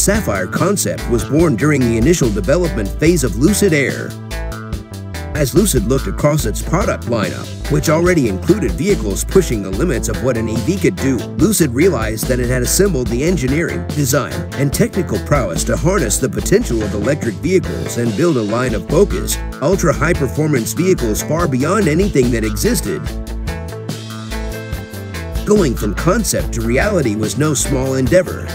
Sapphire concept was born during the initial development phase of Lucid Air. As Lucid looked across its product lineup, which already included vehicles pushing the limits of what an EV could do, Lucid realized that it had assembled the engineering, design, and technical prowess to harness the potential of electric vehicles and build a line of focused, ultra-high-performance vehicles far beyond anything that existed. Going from concept to reality was no small endeavor,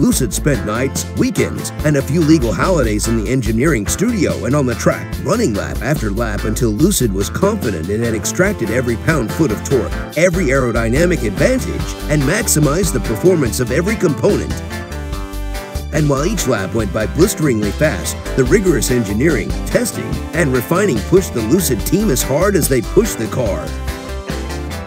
Lucid spent nights, weekends, and a few legal holidays in the engineering studio and on the track, running lap after lap until Lucid was confident it had extracted every pound-foot of torque, every aerodynamic advantage, and maximized the performance of every component. And while each lap went by blisteringly fast, the rigorous engineering, testing, and refining pushed the Lucid team as hard as they pushed the car.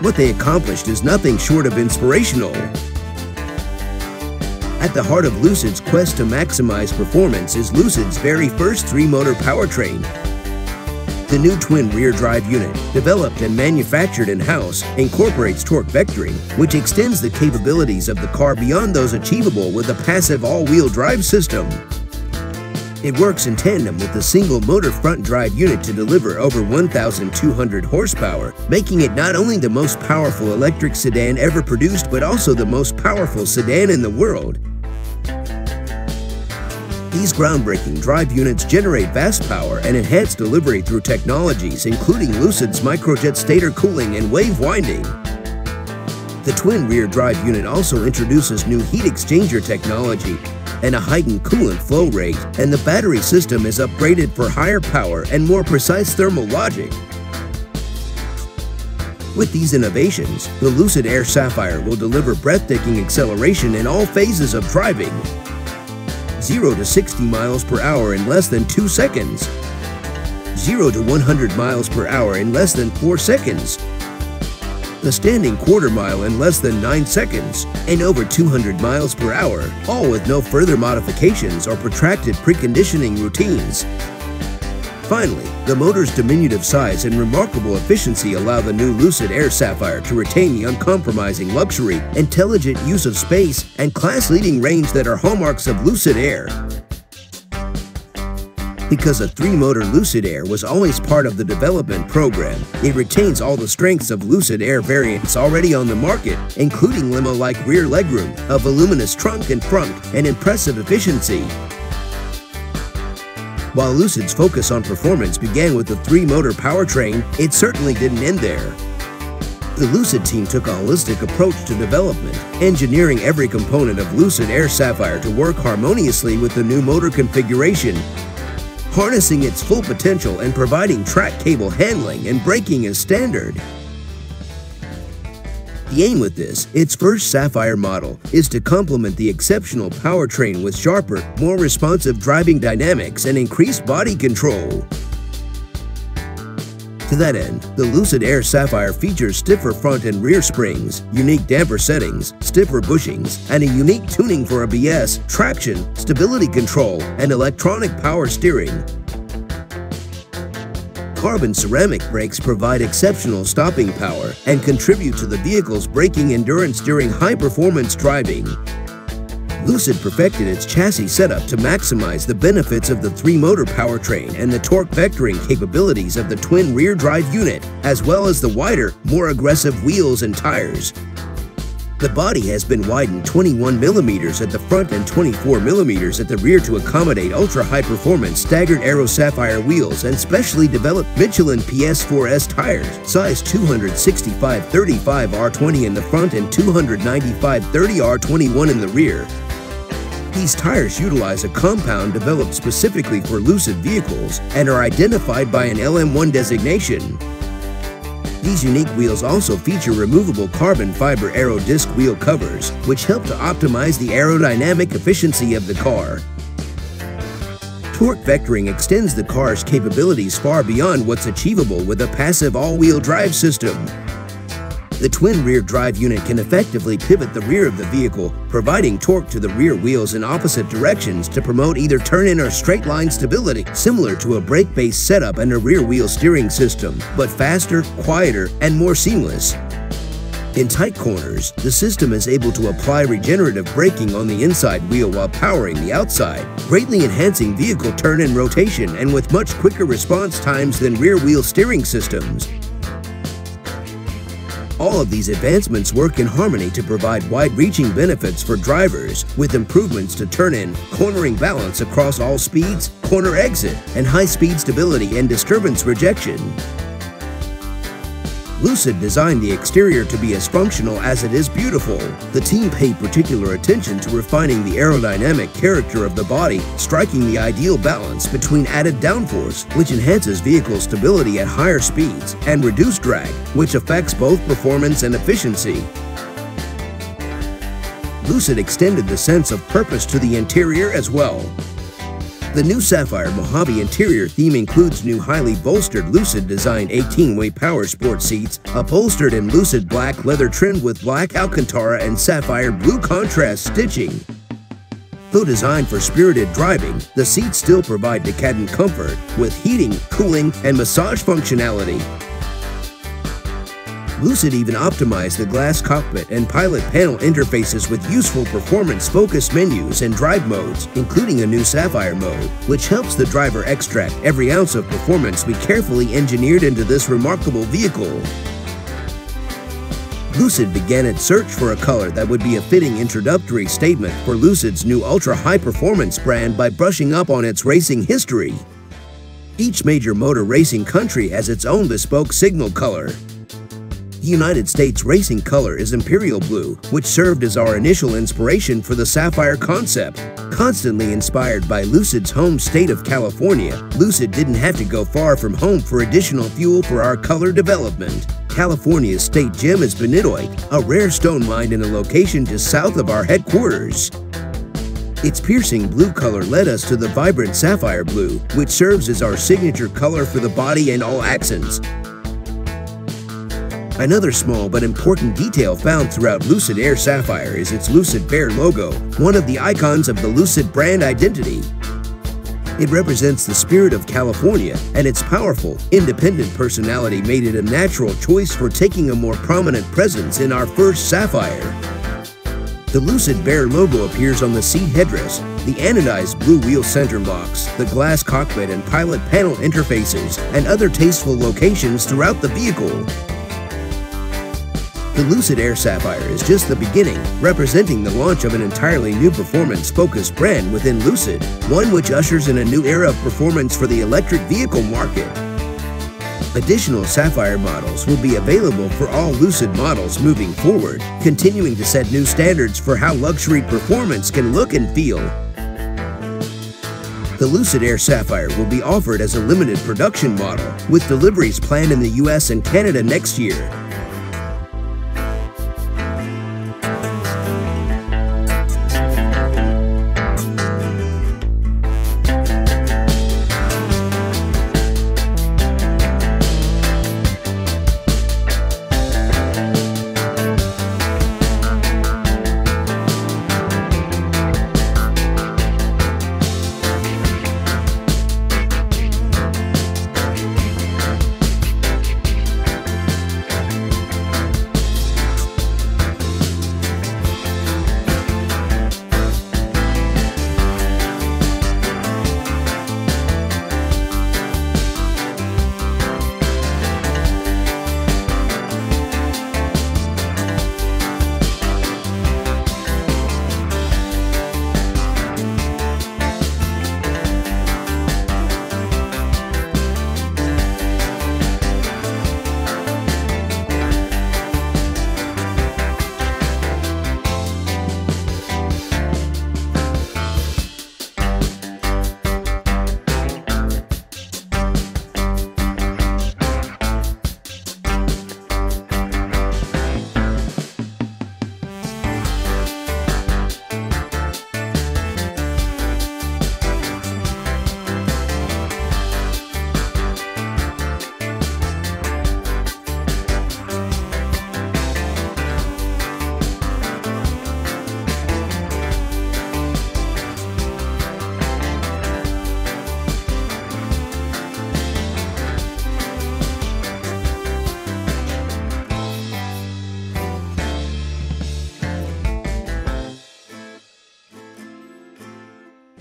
What they accomplished is nothing short of inspirational. At the heart of Lucid's quest to maximize performance is Lucid's very first three-motor powertrain. The new twin rear drive unit, developed and manufactured in-house, incorporates torque vectoring, which extends the capabilities of the car beyond those achievable with a passive all-wheel drive system. It works in tandem with the single motor front drive unit to deliver over 1,200 horsepower, making it not only the most powerful electric sedan ever produced but also the most powerful sedan in the world. These groundbreaking drive units generate vast power and enhance delivery through technologies including Lucid's microjet stator cooling and wave winding. The twin rear drive unit also introduces new heat exchanger technology and a heightened coolant flow rate, and the battery system is upgraded for higher power and more precise thermal logic. With these innovations, the Lucid Air Sapphire will deliver breathtaking acceleration in all phases of driving, 0 to 60 miles per hour in less than 2 seconds, 0 to 100 miles per hour in less than 4 seconds, the standing quarter mile in less than 9 seconds, and over 200 miles per hour, all with no further modifications or protracted preconditioning routines. Finally, the motor's diminutive size and remarkable efficiency allow the new Lucid Air Sapphire to retain the uncompromising luxury, intelligent use of space, and class-leading range that are hallmarks of Lucid Air. Because a three-motor Lucid Air was always part of the development program, it retains all the strengths of Lucid Air variants already on the market, including limo-like rear legroom, a voluminous trunk and front, and impressive efficiency. While Lucid's focus on performance began with the three-motor powertrain, it certainly didn't end there. The Lucid team took a holistic approach to development, engineering every component of Lucid Air Sapphire to work harmoniously with the new motor configuration, harnessing its full potential and providing track cable handling and braking as standard. The aim with this, its first Sapphire model, is to complement the exceptional powertrain with sharper, more responsive driving dynamics and increased body control. To that end, the Lucid Air Sapphire features stiffer front and rear springs, unique damper settings, stiffer bushings, and a unique tuning for ABS, traction, stability control, and electronic power steering, carbon ceramic brakes provide exceptional stopping power and contribute to the vehicle's braking endurance during high-performance driving. Lucid perfected its chassis setup to maximize the benefits of the three-motor powertrain and the torque vectoring capabilities of the twin rear drive unit, as well as the wider, more aggressive wheels and tires. The body has been widened 21 millimeters at the front and 24 millimeters at the rear to accommodate ultra-high performance staggered aero sapphire wheels and specially developed Michelin PS4S tires, size 265 35 R20 in the front and 295 30 R21 in the rear. These tires utilize a compound developed specifically for Lucid vehicles and are identified by an LM1 designation. These unique wheels also feature removable carbon fiber aero disc wheel covers, which help to optimize the aerodynamic efficiency of the car. Torque vectoring extends the car's capabilities far beyond what's achievable with a passive all-wheel drive system. The twin rear drive unit can effectively pivot the rear of the vehicle, providing torque to the rear wheels in opposite directions to promote either turn-in or straight-line stability, similar to a brake-based setup and a rear wheel steering system, but faster, quieter, and more seamless. In tight corners, the system is able to apply regenerative braking on the inside wheel while powering the outside, greatly enhancing vehicle turn and rotation and with much quicker response times than rear wheel steering systems. All of these advancements work in harmony to provide wide-reaching benefits for drivers, with improvements to turn-in, cornering balance across all speeds, corner exit, and high-speed stability and disturbance rejection. Lucid designed the exterior to be as functional as it is beautiful. The team paid particular attention to refining the aerodynamic character of the body, striking the ideal balance between added downforce, which enhances vehicle stability at higher speeds, and reduced drag, which affects both performance and efficiency. Lucid extended the sense of purpose to the interior as well. The new Sapphire Mojave interior theme includes new highly bolstered Lucid designed 18-way power sport seats, upholstered in Lucid black leather trimmed with black Alcantara and sapphire blue contrast stitching. Though designed for spirited driving, the seats still provide decadent comfort with heating, cooling, and massage functionality. Lucid even optimized the glass cockpit and pilot panel interfaces with useful performance-focused menus and drive modes, including a new Sapphire mode, which helps the driver extract every ounce of performance we carefully engineered into this remarkable vehicle. Lucid began its search for a color that would be a fitting introductory statement for Lucid's new ultra-high performance brand by brushing up on its racing history. Each major motor racing country has its own bespoke signal color, the United States racing color is imperial blue, which served as our initial inspiration for the Sapphire concept. Constantly inspired by Lucid's home state of California, Lucid didn't have to go far from home for additional fuel for our color development. California's state gem is benitoite, a rare stone mined in a location just south of our headquarters. Its piercing blue color led us to the vibrant sapphire blue, which serves as our signature color for the body and all accents. Another small but important detail found throughout Lucid Air Sapphire is its Lucid Bear logo, one of the icons of the Lucid brand identity. It represents the spirit of California, and its powerful, independent personality made it a natural choice for taking a more prominent presence in our first Sapphire. The Lucid Bear logo appears on the seat headrest, the anodized blue wheel center locks, the glass cockpit and pilot panel interfaces, and other tasteful locations throughout the vehicle. The Lucid Air Sapphire is just the beginning, representing the launch of an entirely new performance-focused brand within Lucid, one which ushers in a new era of performance for the electric vehicle market. Additional Sapphire models will be available for all Lucid models moving forward, continuing to set new standards for how luxury performance can look and feel. The Lucid Air Sapphire will be offered as a limited production model, with deliveries planned in the US and Canada next year.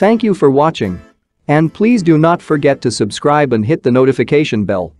Thank you for watching. And please do not forget to subscribe and hit the notification bell